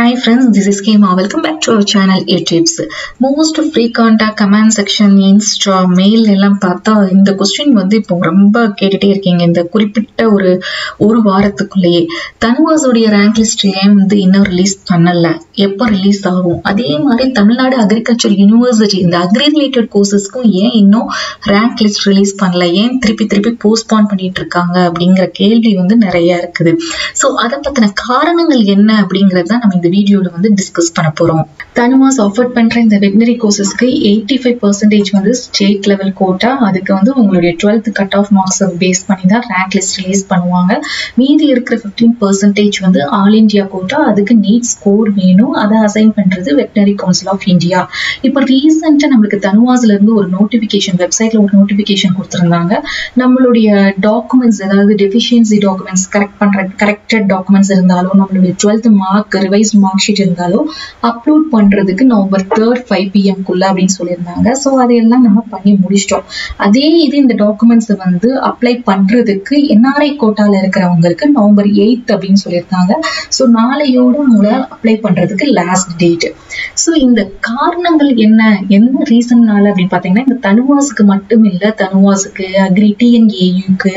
Hi friends, this is Kema. Welcome back to our channel YouTubes. Most frequent comment section insta mail எல்லாம் பார்த்தா இந்த question வந்து இப்போ ரொம்ப கேட்டுகிட்டே இருக்கீங்க. இந்த குறிப்பிட்ட ஒரு ஒரு வாரத்துக்குள்ளேயே. தனுவாஸுடைய ரேங்க் லிஸ்ட் ஏன் வந்து இன்னும் ரிலீஸ் பண்ணலை. எப்போ ரிலீஸ் ஆகும்? அதே மாதிரி தமிழ்நாடு அக்ரிகல்ச்சர் யூனிவர்சிட்டி இந்த அக்ரி ரிலேட்டட் கோர்சஸ்க்கும் ஏன் இன்னும் ரேங்க் லிஸ்ட் ரிலீஸ் பண்ணல? ஏன் திருப்பி திருப்பி போஸ்ட்பான் பண்ணிட்டு இருக்காங்க? அப்படிங்கிற கேள்வி வந்து நிறைய இருக்குது. ஸோ அதை பற்றின காரணங்கள் என்ன அப்படிங்கிறது தான் நம்ம இந்த வீடியோல வந்து டிஸ்கஸ் பண்ண போறோம். தனுவாஸ் ஆஃபர் பண்ற இந்த வெட்னரி கோர்சஸ்க்கு எயிட்டி ஃபைவ் பர்சன்டேஜ் வந்து ஸ்டேட் லெவல் கோட்டா அதுக்கு வந்து உங்களுடைய twelfth cut off marks base பண்ணி தான் ரேங்க் லிஸ்ட் ரிலீஸ் பண்ணுவாங்க. மீதி இருக்கிற ஃபிஃப்டீன் பர்சன்டேஜ் வந்து ஆல் இந்தியா கோட்டா அதுக்கு நீட் ஸ்கோர் வேணும். அதை அசைன் பண்றது வெட்னரி கவுன்சில் ஆஃப் இந்தியா இப்போ ரீசெண்டா நம்மளுக்கு தனுவாஸ்ல இருந்து ஒரு நோட்டிபிகேஷன் வெப்சைட்ல ஒரு நோட்டிபிகேஷன் கொடுத்துருந்தாங்க. நம்மளுடைய டாக்குமெண்ட்ஸ் அதாவது டெஃபிஷியன்சி டாக்குமெண்ட்ஸ் கரெக்ட் பண்ற கரெக்டட் டாக்குமெண்ட்ஸ் இருந்தாலும் நம்மளுடைய twelfth mark revise mark sheet இருந்தாலும் அப்லோட் பண்றதுக்கு நவம்பர் தேர்ட் ஃபைவ் பிஎம்குள்ள அப்படின்னு சொல்லியிருந்தாங்க. ஸோ அதையெல்லாம் நம்ம பண்ணி முடிச்சிட்டோம். அதே இது இந்த டாக்குமெண்ட்ஸை வந்து அப்ளை பண்றதுக்கு என்ஆர்ஐ கோட்டாவில் இருக்கிறவங்களுக்கு நவம்பர் எயித் அப்படின்னு சொல்லியிருந்தாங்க. ஸோ நாளையோட உங்களை அப்ளை பண்றதுக்கு லாஸ்ட் டேட் ஸோ இந்த காரணங்கள் என்ன? என்ன ரீசன்னால அப்படின்னு பார்த்தீங்கன்னா இந்த தனுவாஸுக்கு மட்டும் இல்லை தனுவாஸுக்கு அக்ரி டிஎன்ஏயுக்கு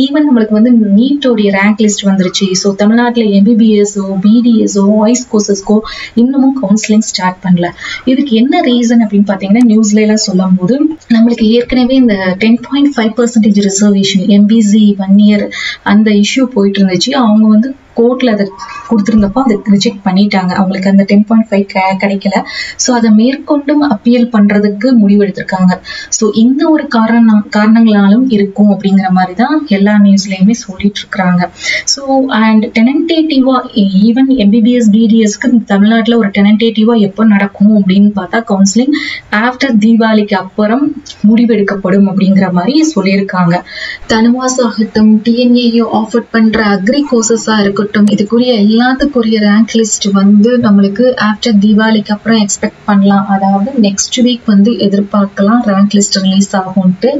ஈவன் நம்மளுக்கு வந்து நீட்டோடைய ரேங்க் லிஸ்ட் வந்துருச்சு. ஸோ தமிழ்நாட்டில் எம்பிபிஎஸோ பிடிஎஸோ வாய்ஸ் கோர்சஸ்க்கோ இன்னமும் கவுன்சிலிங் ஸ்டார்ட் பண்ணல. இதுக்கு என்ன ரீசன் அப்படின்னு பார்த்தீங்கன்னா நியூஸ்ல எல்லாம் சொல்லும் போது நம்மளுக்கு ஏற்கனவே இந்த ten point five percentage reservation MBC one year அந்த இஷ்யூ போயிட்டு இருந்துச்சு. அவங்க வந்து கோர்ட்ல அதை கொடுத்துருந்தப்போ அதை ரிஜெக்ட் பண்ணிட்டாங்க. அவங்களுக்கு அந்த டென் பாயிண்ட் ஃபைவ் கிடைக்கல. ஸோ அதை மேற்கொண்டும் அப்பீல் பண்றதுக்கு முடிவெடுத்திருக்காங்க ஸோ இந்த ஒரு காரணம் காரணங்களாலும் இருக்கும் அப்படிங்கிற மாதிரி தான் எல்லா நியூஸ்லயுமே சொல்லிட்டு இருக்கிறாங்க. ஸோ அண்ட் டெனன்டேட்டிவா ஈவன் எம்பிபிஎஸ் பிடிஎஸ்க்கு தமிழ்நாட்டில் ஒரு டெனன்டேட்டிவா எப்போ நடக்கும் அப்படின்னு பார்த்தா கவுன்சிலிங் ஆஃப்டர் தீபாவளிக்கு அப்புறம் முடிவெடுக்கப்படும் அப்படிங்கிற மாதிரி சொல்லியிருக்காங்க. தனுவாஸ் ஆகட்டும் டிஎன்ஏயோ ஆஃபர் பண்ற அக்ரி கோர்சஸா இருக்கட்டும் இதுக்குரிய எல்லாத்துக்குரிய ரேங்க் லிஸ்ட் வந்து நம்மளுக்கு ஆஃப்டர் தீபாவளிக்கு அப்புறம் எக்ஸ்பெக்ட் பண்ணலாம். அதாவது நெக்ஸ்ட் வீக் வந்து எதிர்பார்க்கலாம் ரேங்க் லிஸ்ட் ரிலீஸ் ஆகும்ட்டு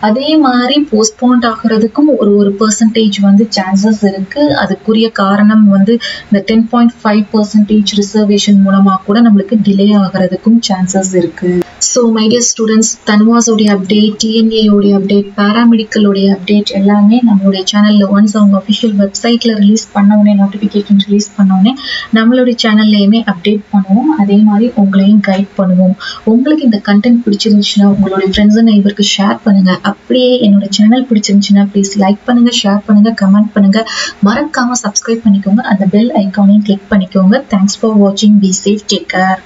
அதே மாதிரி போஸ்ட்போன்ட் ஆகுறதுக்கும் ஒரு ஒரு பர்சன்டேஜ் வந்து சான்சஸ் இருக்கு. அதுக்குரிய காரணம் வந்து இந்த ten point five percentage reservation மூலமா கூட நம்மளுக்கு டிலே ஆகிறதுக்கும் சான்சஸ் இருக்கு. ஸோ மைடியர் ஸ்டூடெண்ட்ஸ் தனுவாஸோடைய அப்டேட் டிஎன்ஏயோடைய அப்டேட் பேராமெடிக்கலோடைய அப்டேட் எல்லாமே நம்மளுடைய சேனலில் ஒன்ஸ் அவங்க அஃபிஷியல் வெப்சைட்டில் ரிலீஸ் பண்ணவுடனே நோட்டிஃபிகேஷன் ரிலீஸ் பண்ணவுடனே நம்மளுடைய சேனல்லையுமே அப்டேட் பண்ணுவோம். அதே மாதிரி உங்களையும் கைட் பண்ணுவோம். உங்களுக்கு இந்த கண்டென்ட் பிடிச்சிருந்துச்சுன்னா உங்களுடைய ஃப்ரெண்ட்ஸ் அண்ட் நைபருக்கு ஷேர் பண்ணுங்கள் அப்படியே என்னோட சேனல் பிடிச்சிருந்துச்சுன்னா ப்ளீஸ் லைக் பண்ணுங்கள் ஷேர் பண்ணுங்கள் கமெண்ட் பண்ணுங்கள் மறக்காமல் சப்ஸ்கிரைப் பண்ணிக்கோங்க. அந்த பெல் ஐக்கானையும் கிளிக் பண்ணிக்கோங்க. தேங்க்ஸ் ஃபார் வாட்சிங் பி சேஃப் டேக் கேர்